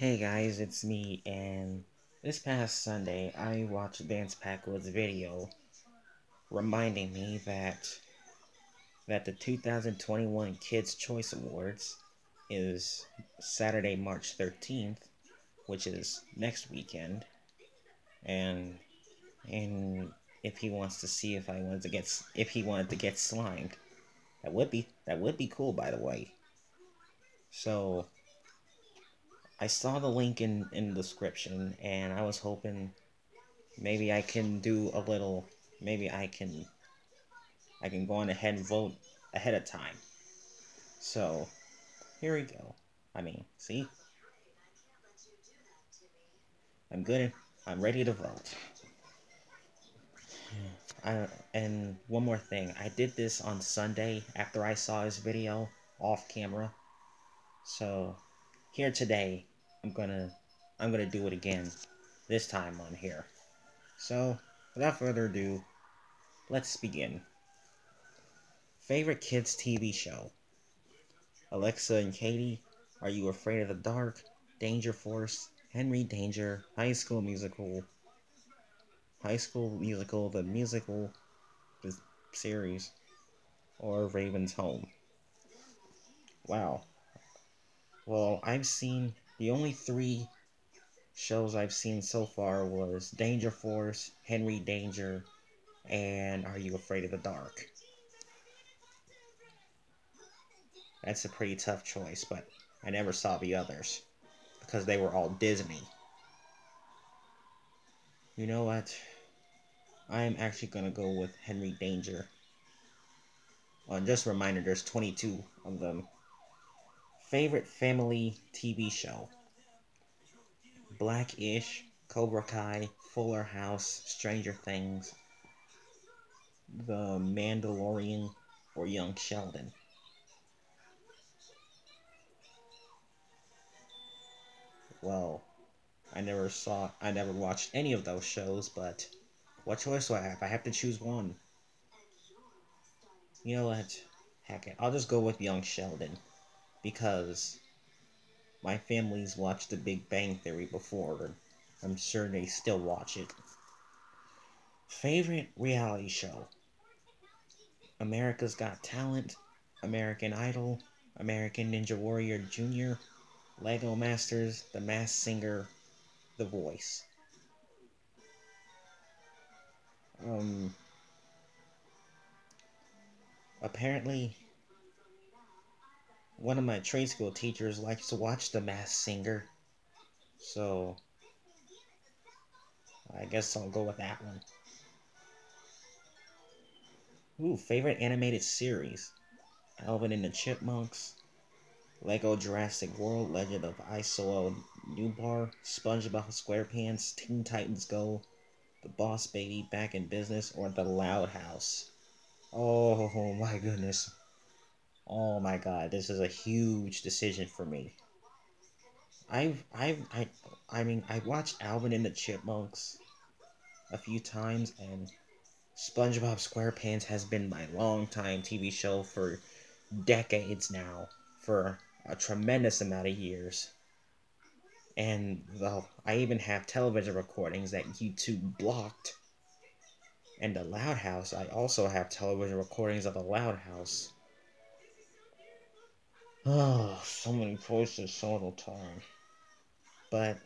Hey guys, it's me, and this past Sunday I watched Vance Packwood's video reminding me that that the 2021 Kids Choice Awards is Saturday, March 13th, which is next weekend, and and if he wants to see if I wanted to get if he wanted to get slimed, that would be that would be cool, by the way. So I saw the link in, in the description, and I was hoping maybe I can do a little, maybe I can, I can go on ahead and vote ahead of time. So, here we go. I mean, see? I'm good. I'm ready to vote. I, and one more thing. I did this on Sunday after I saw his video off camera. So, here today, I'm gonna I'm gonna do it again this time on here. So, without further ado, let's begin. Favorite kids TV show? Alexa and Katie, Are You Afraid of the Dark? Danger Force, Henry Danger, High School Musical, High School Musical, the musical the series, or Raven's Home. Wow. Well, I've seen the only three shows I've seen so far was Danger Force, Henry Danger, and Are You Afraid of the Dark? That's a pretty tough choice, but I never saw the others because they were all Disney. You know what? I am actually going to go with Henry Danger. Well, just a reminder, there's 22 of them Favorite family TV show? Blackish, Cobra Kai, Fuller House, Stranger Things, The Mandalorian, or Young Sheldon? Well, I never saw, I never watched any of those shows, but what choice do I have? I have to choose one. You know what? Heck it, I'll just go with Young Sheldon because my family's watched The Big Bang Theory before, I'm sure they still watch it. Favorite reality show? America's Got Talent, American Idol, American Ninja Warrior Jr., Lego Masters, The Masked Singer, The Voice. Um, apparently, one of my trade school teachers likes to watch The Masked Singer. So, I guess I'll go with that one. Ooh, favorite animated series? Alvin and the Chipmunks, Lego Jurassic World, Legend of Isla Nublar, SpongeBob SquarePants, Teen Titans Go, The Boss Baby Back in Business, or The Loud House. Oh my goodness. Oh my god, this is a huge decision for me. I've I've I I mean I watched Alvin and the Chipmunks a few times and SpongeBob SquarePants has been my long-time TV show for decades now, for a tremendous amount of years. And well, I even have television recordings that YouTube blocked. And the Loud House, I also have television recordings of the Loud House. Oh, so many choices, so little time. But,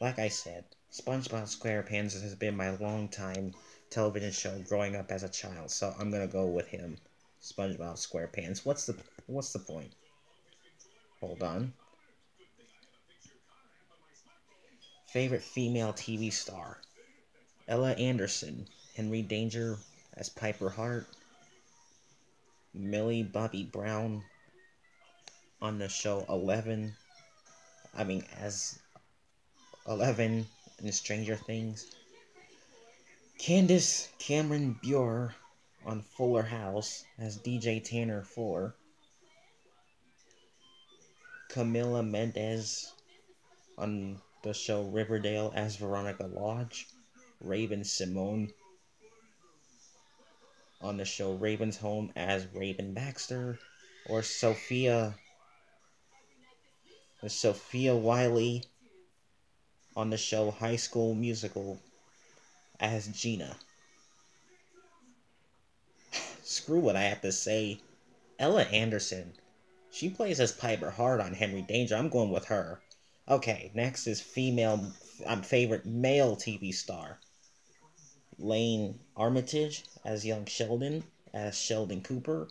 like I said, SpongeBob SquarePants has been my long time television show growing up as a child, so I'm gonna go with him. SpongeBob SquarePants. What's the what's the point? Hold on. Favorite female TV star? Ella Anderson, Henry Danger as Piper Hart, Millie Bobby Brown on the show Eleven. I mean, as Eleven in Stranger Things. Candace Cameron Bure on Fuller House as DJ Tanner Fuller. Camila Mendes on the show Riverdale as Veronica Lodge. Raven-Symoné on the show Raven's Home as Raven Baxter. Or Sofia Sofia Wylie on the show High School Musical as Gina. Screw what I have to say. Ella Anderson. She plays as Piper Hart on Henry Danger. I'm going with her. Okay, next is female, um, favorite male TV star. Lane Armitage as young Sheldon, as Sheldon Cooper.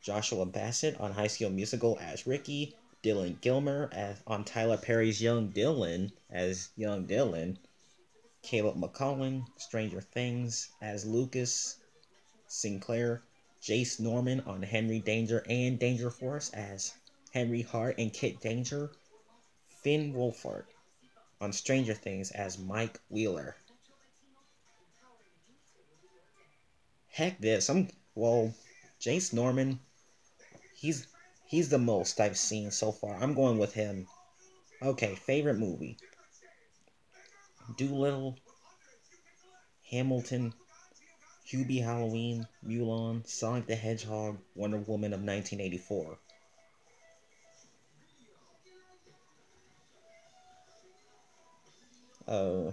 Joshua Bassett on High School Musical as Ricky. Dylan Gilmer as on Tyler Perry's Young Dylan as Young Dylan. Caleb McCullen, Stranger Things as Lucas. Sinclair. Jace Norman on Henry Danger and Danger Force as Henry Hart and Kid Danger. Finn Wolfhard on Stranger Things as Mike Wheeler. Heck this. I'm well, Jace Norman, he's he's the most I've seen so far. I'm going with him. Okay, favorite movie. Dolittle, Hamilton, Hubie Halloween, Mulan, Sonic the Hedgehog, Wonder Woman of 1984. Uh,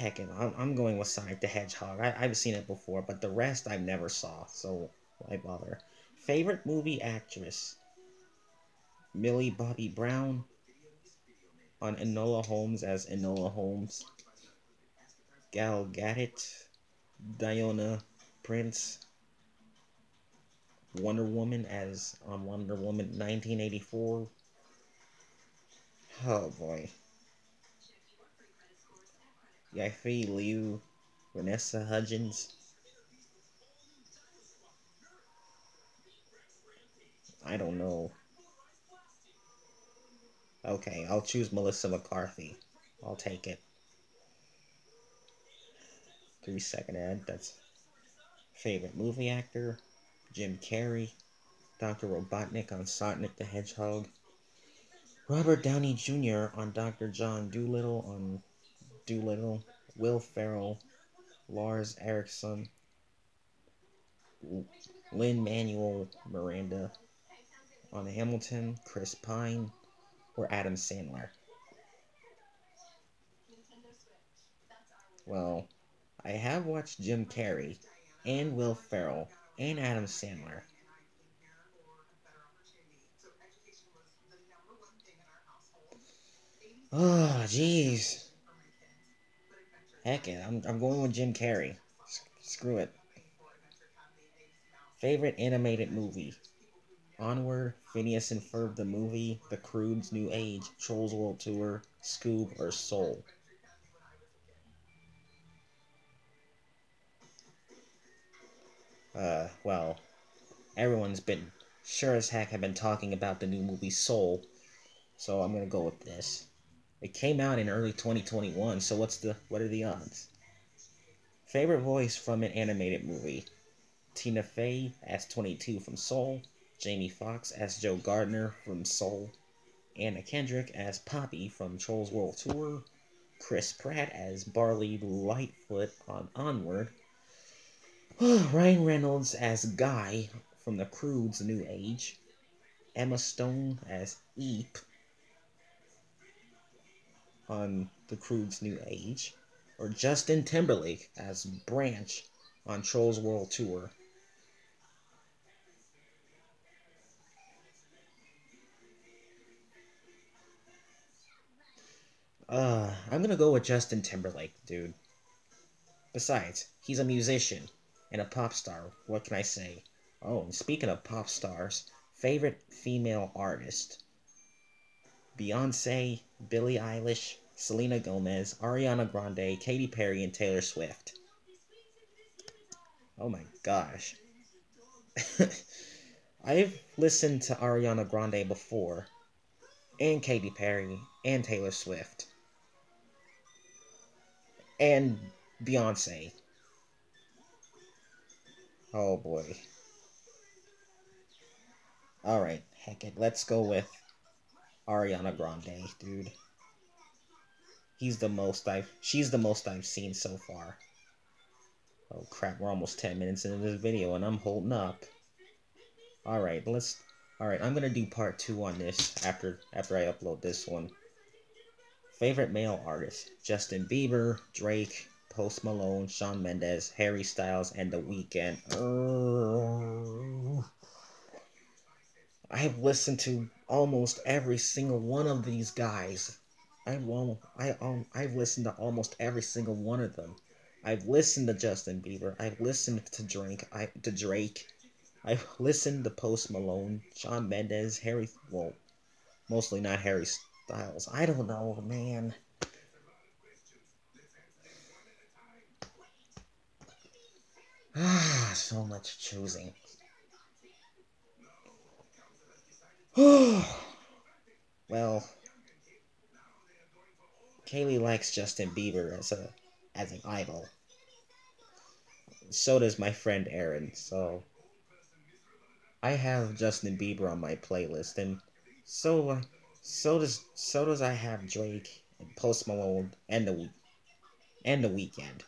heck, I'm, I'm going with Sonic the Hedgehog. I, I've seen it before, but the rest I've never saw, so why bother? Favorite movie actress? Millie Bobby Brown on Enola Holmes as Enola Holmes. Gal Gadot, Diana Prince, Wonder Woman as on Wonder Woman 1984. Oh boy. Yifei Liu, Vanessa Hudgens. I don't know. Okay, I'll choose Melissa McCarthy. I'll take it. Three second ad. That's favorite movie actor. Jim Carrey. Dr. Robotnik on Sonic the Hedgehog. Robert Downey Jr. on Dr. John Dolittle on Dolittle. Will Ferrell. Lars Erickson. Lin-Manuel Miranda on Hamilton. Chris Pine. Or Adam Sandler. Well, I have watched Jim Carrey and Will Ferrell and Adam Sandler. Oh, jeez. Heck it, I'm, I'm going with Jim Carrey. S screw it. Favorite animated movie? Onward, Phineas and Ferb the movie, The Croods New Age, Trolls World Tour, Scoob, or Soul? Uh, well, everyone's been sure as heck have been talking about the new movie Soul, so I'm gonna go with this. It came out in early 2021, so what's the what are the odds? Favorite voice from an animated movie: Tina Fey as 22 from Soul, Jamie Foxx as Joe Gardner from Soul, Anna Kendrick as Poppy from Trolls World Tour, Chris Pratt as Barley Lightfoot on Onward, Ryan Reynolds as Guy from The Croods New Age, Emma Stone as Eep on The Croods New Age, or Justin Timberlake as Branch on Trolls World Tour. Uh, I'm gonna go with Justin Timberlake, dude. Besides, he's a musician and a pop star. What can I say? Oh, and speaking of pop stars, favorite female artist Beyonce, Billie Eilish, Selena Gomez, Ariana Grande, Katy Perry, and Taylor Swift. Oh my gosh. I've listened to Ariana Grande before, and Katy Perry, and Taylor Swift, and Beyonce. Oh boy. Alright, heck it. Let's go with Ariana Grande, dude. He's the most I've she's the most I've seen so far. Oh crap, we're almost 10 minutes into this video and I'm holding up. Alright, let's Alright, I'm gonna do part two on this after after I upload this one. Favorite male artist: Justin Bieber, Drake, Post Malone, Shawn Mendes, Harry Styles, and The Weeknd. Uh, I've listened to almost every single one of these guys. I've I um I've listened to almost every single one of them. I've listened to Justin Bieber. I've listened to Drake. I to Drake. I've listened to Post Malone, Shawn Mendes, Harry. Well, mostly not Harry Styles. I don't know, man. Ah, so much choosing. well, Kaylee likes Justin Bieber as a as an idol. So does my friend Aaron. So I have Justin Bieber on my playlist, and so uh, so does so does I have Drake and Post Malone and the and the Weeknd.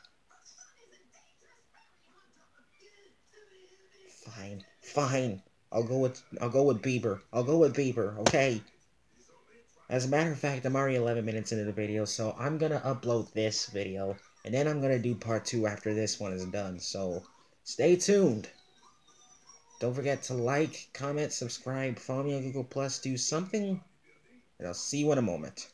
Fine, fine. I'll go with I'll go with Bieber. I'll go with Bieber. Okay. As a matter of fact, I'm already 11 minutes into the video, so I'm gonna upload this video, and then I'm gonna do part two after this one is done. So stay tuned. Don't forget to like, comment, subscribe, follow me on Google Plus, do something, and I'll see you in a moment.